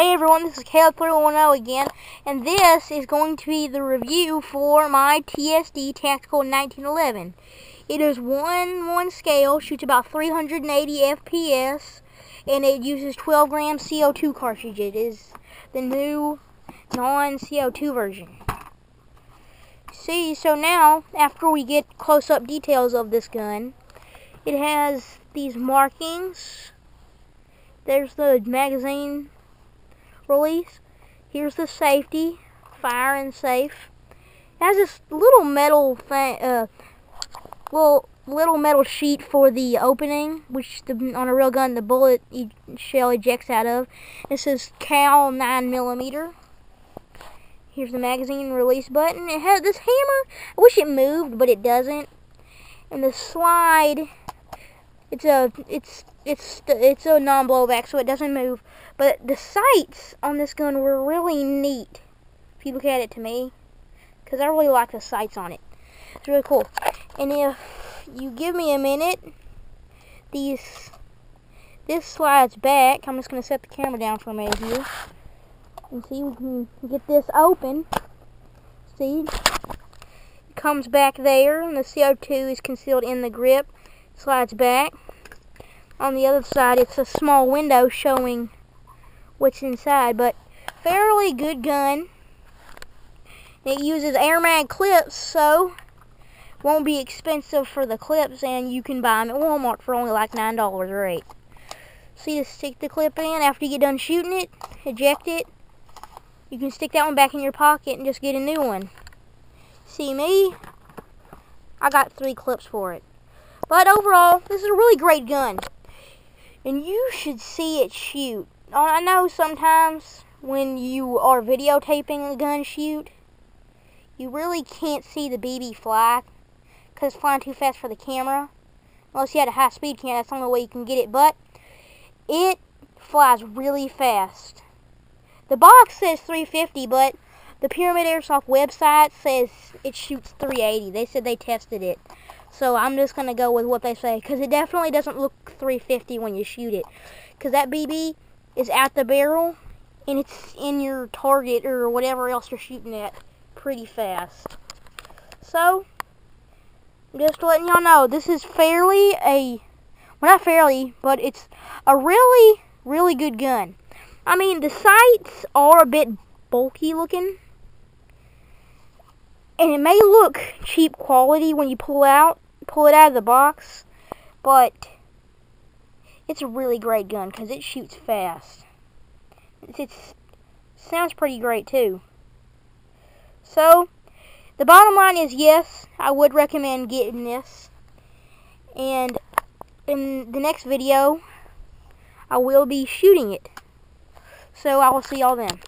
Hey everyone, this is Caleb310 again, and this is going to be the review for my TSD Tactical 1911. It is 1-1 scale, shoots about 380 FPS, and it uses 12 gram CO2 cartridge. It is the new non-CO2 version. See, so now, after we get close-up details of this gun, it has these markings. There's the magazine release. Here's the safety, fire and safe. It has this little metal thing, uh, little little metal sheet for the opening, which the, on a real gun the bullet shell ejects out of. It says Cal 9 millimeter. Here's the magazine release button. It has this hammer. I wish it moved, but it doesn't. And the slide, it's a it's it's it's a non-blowback, so it doesn't move. But the sights on this gun were really neat. If you look at it to me, because I really like the sights on it. It's really cool. And if you give me a minute, these this slides back. I'm just gonna set the camera down for a minute here. And see, we can get this open. See, it comes back there, and the CO2 is concealed in the grip. Slides back on the other side it's a small window showing what's inside but fairly good gun. It uses air mag clips so won't be expensive for the clips and you can buy them at Walmart for only like nine dollars or eight. So you stick the clip in. After you get done shooting it eject it. You can stick that one back in your pocket and just get a new one. See me? I got three clips for it but overall this is a really great gun and you should see it shoot. Uh, I know sometimes when you are videotaping a gun shoot, you really can't see the BB fly because it's flying too fast for the camera. Unless you had a high speed camera, that's the only way you can get it. But it flies really fast. The box says 350, but the Pyramyd Airsoft website says it shoots 380. They said they tested it. So I'm just going to go with what they say. Because it definitely doesn't look 350 when you shoot it. Because that BB is at the barrel. And it's in your target or whatever else you're shooting at pretty fast. So, just letting y'all know, this is fairly a, well not fairly, but it's a really, really good gun. I mean, the sights are a bit bulky looking. And it may look cheap quality when you pull out, pull it out of the box, but it's a really great gun because it shoots fast. It sounds pretty great too. So, the bottom line is yes, I would recommend getting this. And in the next video, I will be shooting it. So I will see y'all then.